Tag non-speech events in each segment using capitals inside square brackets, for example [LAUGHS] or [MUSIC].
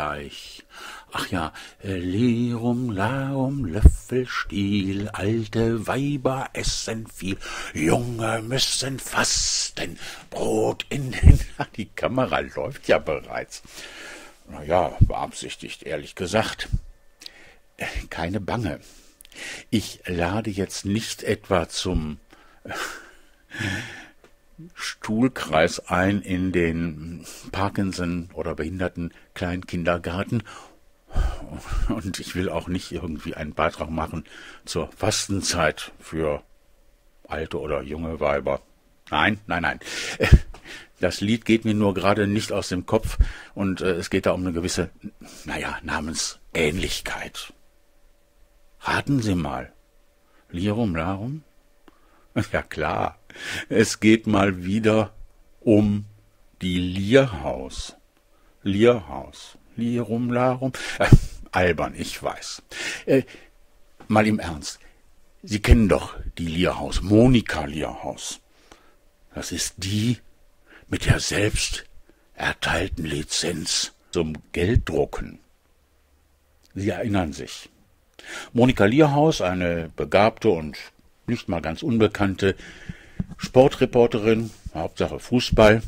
gleich. Ach ja, äh, Lirum, Larum, Löffelstiel, alte Weiber essen viel, Junge müssen fasten, Brot in den... [LAUGHS] Die Kamera läuft ja bereits. Na ja, beabsichtigt, ehrlich gesagt. Keine Bange. Ich lade jetzt nicht etwa zum [LAUGHS] Stuhlkreis ein in den Parkinson- oder Behinderten Kleinkindergarten. Und ich will auch nicht irgendwie einen Beitrag machen zur Fastenzeit für alte oder junge Weiber. Nein, nein, nein. [LAUGHS] Das Lied geht mir nur gerade nicht aus dem Kopf und äh, es geht da um eine gewisse, naja, Namensähnlichkeit. Raten Sie mal. Lirum Larum? [LAUGHS] Ja klar, es geht mal wieder um die Lierhaus. Lierhaus. Lirum Larum. Äh, albern, ich weiß. Äh, mal im Ernst. Sie kennen doch die Lierhaus, Monika Lierhaus. Das ist die mit der selbst erteilten Lizenz zum Gelddrucken. Sie erinnern sich. Monika Lierhaus, eine begabte und nicht mal ganz unbekannte Sportreporterin, Hauptsache Fußball,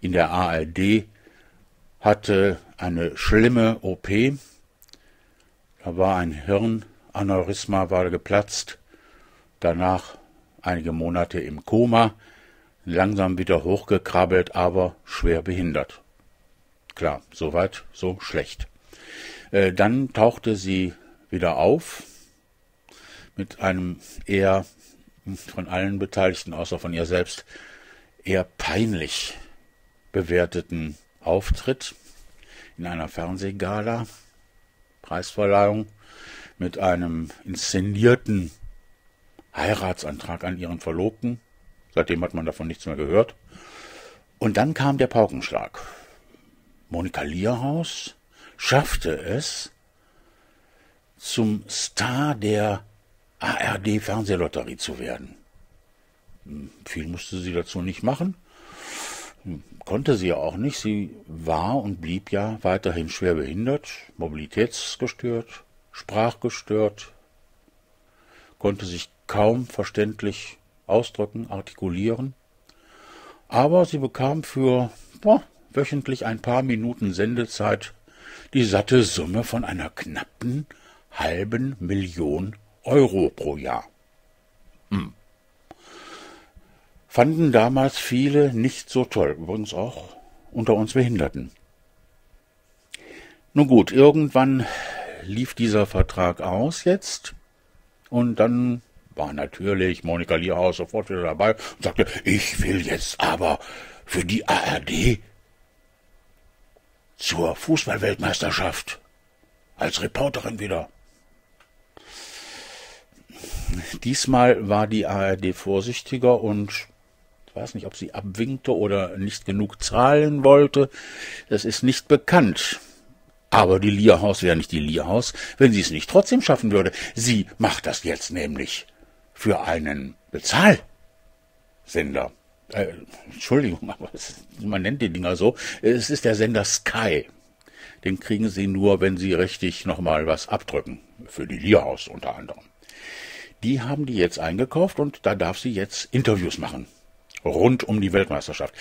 in der ARD, hatte eine schlimme OP. Da war ein Hirnaneurysma, war geplatzt. Danach einige Monate im Koma, langsam wieder hochgekrabbelt, aber schwer behindert. Klar, soweit, so schlecht. Äh, dann tauchte sie wieder auf mit einem eher von allen Beteiligten, außer von ihr selbst, eher peinlich bewerteten Auftritt in einer Fernsehgala, Preisverleihung, mit einem inszenierten Heiratsantrag an ihren Verlobten. Seitdem hat man davon nichts mehr gehört. Und dann kam der Paukenschlag. Monika Lierhaus schaffte es, zum Star der ARD-Fernsehlotterie zu werden. Hm, viel musste sie dazu nicht machen. Hm, konnte sie ja auch nicht. Sie war und blieb ja weiterhin schwer behindert, mobilitätsgestört, sprachgestört, konnte sich kaum verständlich ausdrücken, artikulieren. Aber sie bekam für boah, wöchentlich ein paar Minuten Sendezeit die satte Summe von einer knappen halben Million Euro pro Jahr. Hm. Fanden damals viele nicht so toll, übrigens auch unter uns Behinderten. Nun gut, irgendwann lief dieser Vertrag aus jetzt und dann war natürlich Monika Lierhaus sofort wieder dabei und sagte, ich will jetzt aber für die ARD zur Fußballweltmeisterschaft als Reporterin wieder. Diesmal war die ARD vorsichtiger und ich weiß nicht, ob sie abwinkte oder nicht genug zahlen wollte. Das ist nicht bekannt. Aber die Lierhaus wäre nicht die Lierhaus, wenn sie es nicht trotzdem schaffen würde. Sie macht das jetzt nämlich für einen Bezahlsender. Äh, Entschuldigung, [LAUGHS] aber es, man nennt die Dinger so. Es ist der Sender Sky. Den kriegen Sie nur, wenn Sie richtig nochmal was abdrücken. Für die Lierhaus unter anderem die haben die jetzt eingekauft und da darf sie jetzt Interviews machen. Rund um die Weltmeisterschaft.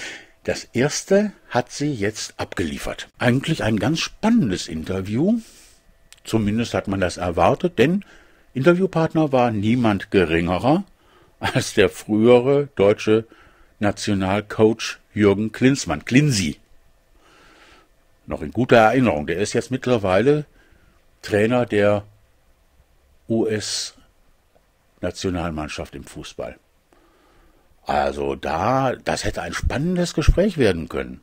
Das erste hat sie jetzt abgeliefert. Eigentlich ein ganz spannendes Interview. Zumindest hat man das erwartet, denn Interviewpartner war niemand geringerer als der frühere deutsche Nationalcoach Jürgen Klinsmann, Klinsi. Noch in guter Erinnerung. Der ist jetzt mittlerweile Trainer der US Nationalmannschaft im Fußball. Also da, das hätte ein spannendes Gespräch werden können.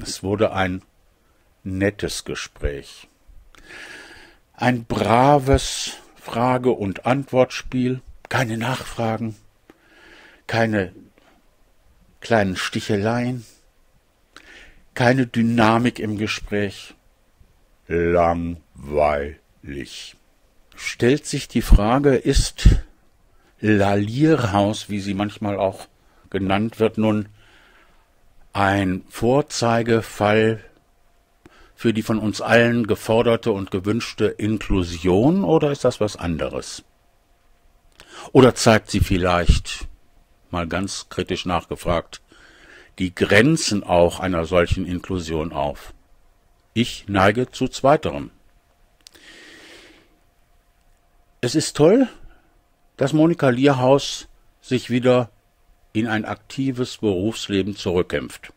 Es wurde ein nettes Gespräch. Ein braves Frage- und Antwortspiel, keine Nachfragen, keine kleinen Sticheleien, keine Dynamik im Gespräch. Langweilig stellt sich die Frage, ist Lalierhaus, wie sie manchmal auch genannt wird, nun ein Vorzeigefall für die von uns allen geforderte und gewünschte Inklusion oder ist das was anderes? Oder zeigt sie vielleicht, mal ganz kritisch nachgefragt, die Grenzen auch einer solchen Inklusion auf? Ich neige zu zweiterem. Es ist toll, dass Monika Lierhaus sich wieder in ein aktives Berufsleben zurückkämpft.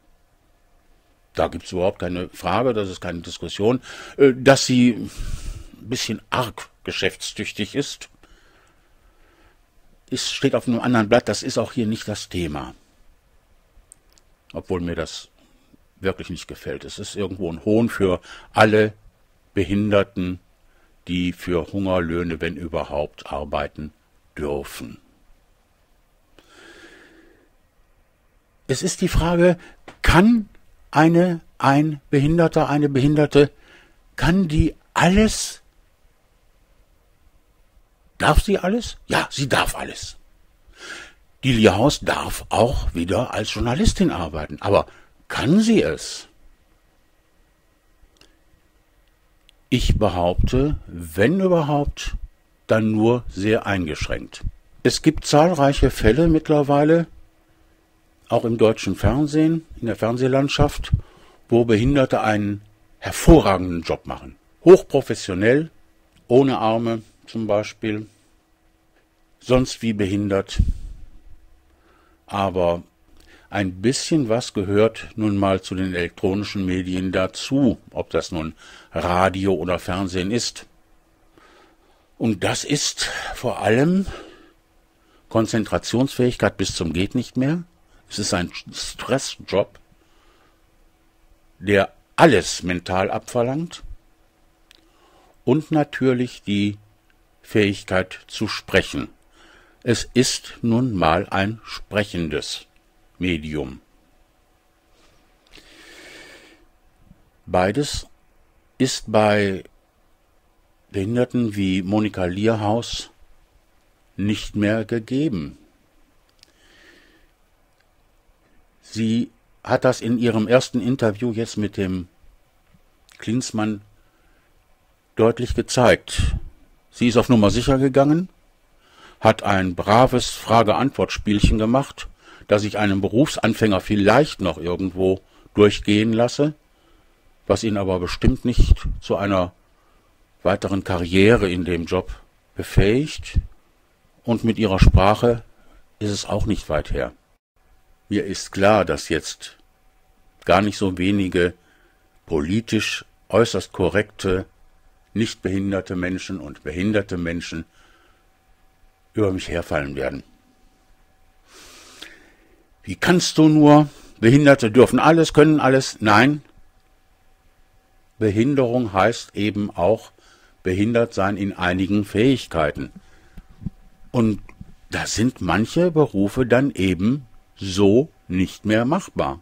Da gibt es überhaupt keine Frage, das ist keine Diskussion. Äh, dass sie ein bisschen arg geschäftstüchtig ist, ist, steht auf einem anderen Blatt, das ist auch hier nicht das Thema. Obwohl mir das wirklich nicht gefällt. Es ist irgendwo ein Hohn für alle Behinderten, die für Hungerlöhne, wenn überhaupt, arbeiten dürfen. Es ist die Frage, kann eine, ein Behinderter, eine Behinderte, kann die alles? Darf sie alles? Ja, sie darf alles. Die Lierhaus darf auch wieder als Journalistin arbeiten, aber kann sie es? Ich behaupte, wenn überhaupt, dann nur sehr eingeschränkt. Es gibt zahlreiche Fälle mittlerweile, auch im deutschen Fernsehen, in der Fernsehlandschaft, wo Behinderte einen hervorragenden Job machen. Hochprofessionell, ohne Arme zum Beispiel, sonst wie behindert. Aber ein bisschen was gehört nun mal zu den elektronischen Medien dazu, ob das nun Radio oder Fernsehen ist. Und das ist vor allem Konzentrationsfähigkeit bis zum geht nicht mehr, es ist ein Stressjob, der alles mental abverlangt und natürlich die Fähigkeit zu sprechen. Es ist nun mal ein sprechendes Medium. Beides ist bei Behinderten wie Monika Lierhaus nicht mehr gegeben. Sie hat das in ihrem ersten Interview jetzt mit dem Klinsmann deutlich gezeigt. Sie ist auf Nummer sicher gegangen, hat ein braves Frage-Antwort-Spielchen gemacht, das ich einem Berufsanfänger vielleicht noch irgendwo durchgehen lasse, was ihn aber bestimmt nicht zu einer weiteren Karriere in dem Job befähigt. Und mit ihrer Sprache ist es auch nicht weit her. Mir ist klar, dass jetzt gar nicht so wenige politisch äußerst korrekte, nicht behinderte Menschen und behinderte Menschen über mich herfallen werden. Wie kannst du nur? Behinderte dürfen alles, können alles. Nein. Behinderung heißt eben auch behindert sein in einigen Fähigkeiten. Und da sind manche Berufe dann eben so nicht mehr machbar.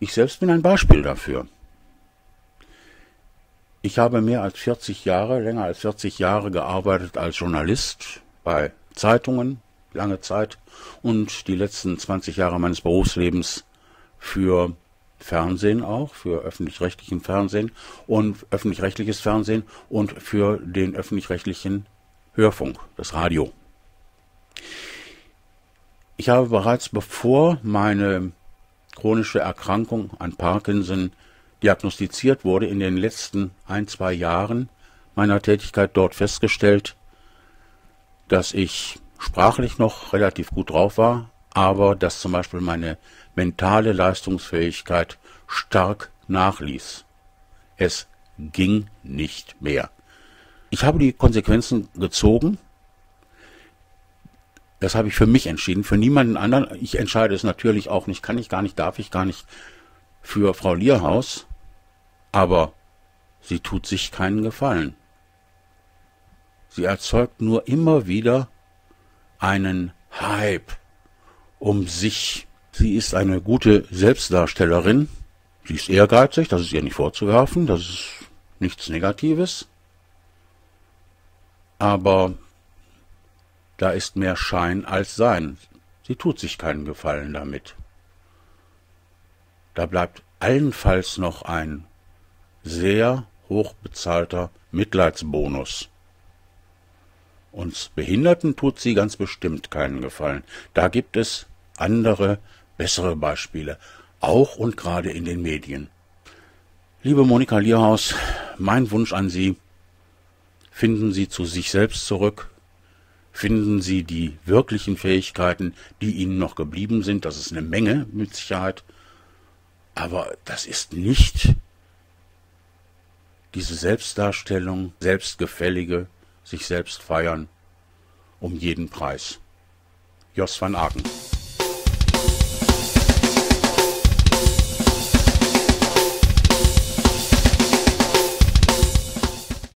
Ich selbst bin ein Beispiel dafür. Ich habe mehr als 40 Jahre, länger als 40 Jahre gearbeitet als Journalist bei Zeitungen, lange Zeit, und die letzten 20 Jahre meines Berufslebens für Fernsehen auch, für öffentlich-rechtlichen Fernsehen und öffentlich-rechtliches Fernsehen und für den öffentlich-rechtlichen Hörfunk, das Radio. Ich habe bereits bevor meine chronische Erkrankung an Parkinson diagnostiziert wurde, in den letzten ein, zwei Jahren meiner Tätigkeit dort festgestellt, dass ich sprachlich noch relativ gut drauf war, aber dass zum Beispiel meine mentale Leistungsfähigkeit stark nachließ. Es ging nicht mehr. Ich habe die Konsequenzen gezogen das habe ich für mich entschieden, für niemanden anderen. Ich entscheide es natürlich auch nicht, kann ich gar nicht, darf ich gar nicht für Frau Lierhaus, aber sie tut sich keinen Gefallen. Sie erzeugt nur immer wieder einen Hype um sich. Sie ist eine gute Selbstdarstellerin. Sie ist ehrgeizig, das ist ihr nicht vorzuwerfen, das ist nichts Negatives. Aber da ist mehr Schein als Sein. Sie tut sich keinen Gefallen damit. Da bleibt allenfalls noch ein sehr hochbezahlter Mitleidsbonus. Uns Behinderten tut sie ganz bestimmt keinen Gefallen. Da gibt es andere, bessere Beispiele, auch und gerade in den Medien. Liebe Monika Lierhaus, mein Wunsch an Sie, finden Sie zu sich selbst zurück, finden Sie die wirklichen Fähigkeiten, die Ihnen noch geblieben sind, das ist eine Menge mit Sicherheit, aber das ist nicht diese Selbstdarstellung, selbstgefällige, sich selbst feiern, um jeden Preis. Jos van Aken